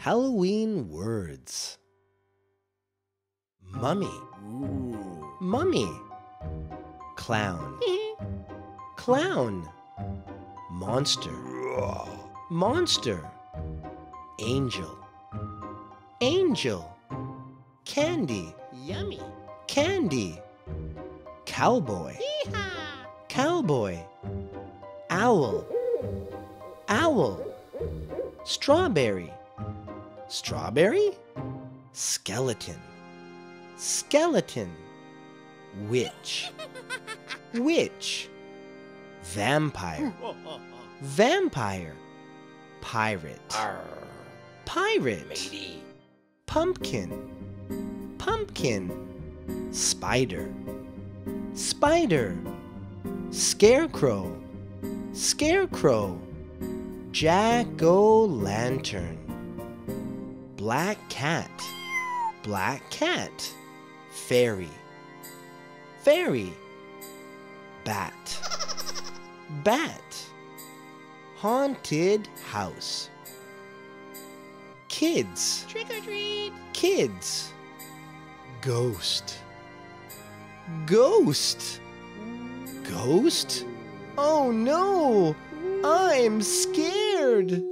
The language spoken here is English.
Halloween words. Mummy. Mummy. Clown. Clown. Monster. Monster. Angel. Angel. Candy. Yummy. Candy. Cowboy. Cowboy. Owl. Owl. Strawberry. Strawberry. Skeleton. Skeleton. Witch. Witch. Vampire. Vampire. Pirate. Arr, Pirate. matey. Pumpkin. Pumpkin. Spider. Spider. Scarecrow. Scarecrow. Jack o' lantern. Black cat. Black cat. Fairy. Fairy. Bat. Bat. Haunted house. Kids. Trick or treat. Kids. Ghost. Ghost. Ghost? Oh no! I'm scared!